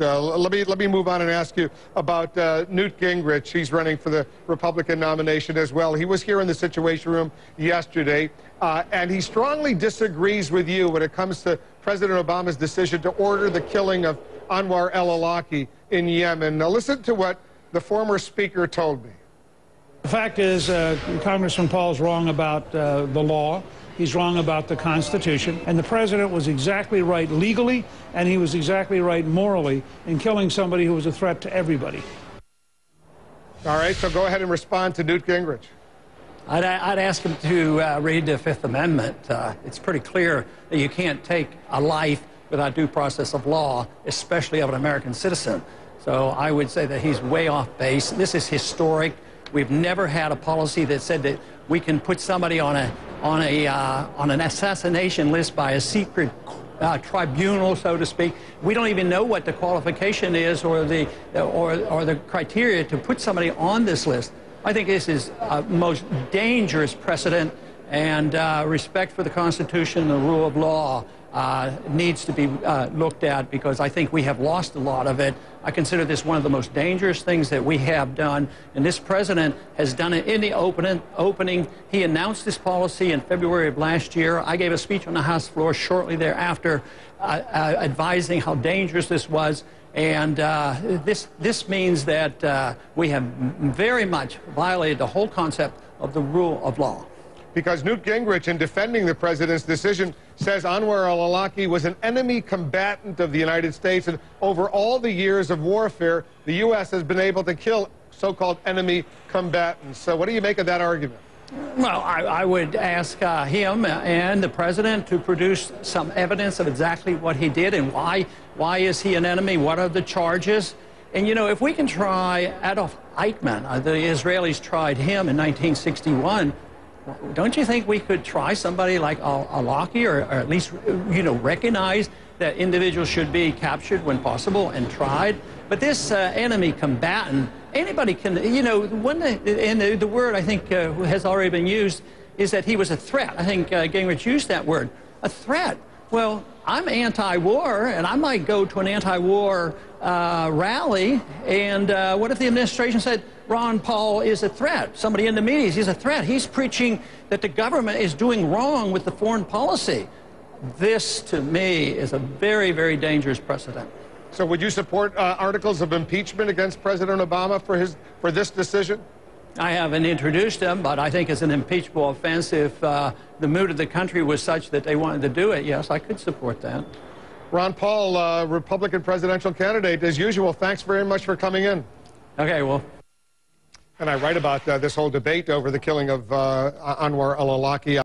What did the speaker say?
uh, let me let me move on and ask you about uh, Newt Gingrich. He's running for the Republican nomination as well. He was here in the Situation Room yesterday, uh, and he strongly disagrees with you when it comes to President Obama's decision to order the killing of Anwar al-Awlaki in Yemen. Now, listen to what the former speaker told me. The fact is, uh, Congressman Paul is wrong about uh, the law. He's wrong about the Constitution. And the president was exactly right legally, and he was exactly right morally in killing somebody who was a threat to everybody. All right, so go ahead and respond to Newt Gingrich. I'd, I'd ask him to uh, read the Fifth Amendment. Uh, it's pretty clear that you can't take a life without due process of law, especially of an American citizen. So I would say that he's way off base. This is historic. We've never had a policy that said that we can put somebody on a on a uh, on an assassination list by a secret uh, tribunal, so to speak. We don't even know what the qualification is or the or or the criteria to put somebody on this list. I think this is a most dangerous precedent, and uh, respect for the Constitution and the rule of law uh, needs to be uh, looked at because I think we have lost a lot of it. I consider this one of the most dangerous things that we have done, and this president has done it in the opening. opening. He announced this policy in February of last year. I gave a speech on the House floor shortly thereafter uh, uh advising how dangerous this was. And uh, this, this means that uh, we have very much violated the whole concept of the rule of law because Newt Gingrich, in defending the president's decision, says Anwar al-Awlaki was an enemy combatant of the United States, and over all the years of warfare, the U.S. has been able to kill so-called enemy combatants. So what do you make of that argument? Well, I, I would ask uh, him and the president to produce some evidence of exactly what he did and why. Why is he an enemy? What are the charges? And, you know, if we can try Adolf Eichmann, uh, the Israelis tried him in 1961, don't you think we could try somebody like al-Awlaki or, or, at least, you know, recognize that individuals should be captured when possible and tried? But this uh, enemy combatant, anybody can, you know, the, and the, the word I think uh, has already been used is that he was a threat. I think uh, Gingrich used that word, a threat. Well, I'm anti-war, and I might go to an anti-war uh, rally, and uh, what if the administration said Ron Paul is a threat? Somebody in the media, he's a threat. He's preaching that the government is doing wrong with the foreign policy. This, to me, is a very, very dangerous precedent. So would you support uh, articles of impeachment against President Obama for, his, for this decision? I haven't introduced him, but I think it's an impeachable offense if uh, the mood of the country was such that they wanted to do it. Yes, I could support that. Ron Paul, uh, Republican presidential candidate, as usual, thanks very much for coming in. Okay, well. And I write about uh, this whole debate over the killing of uh, Anwar al-Awlaki.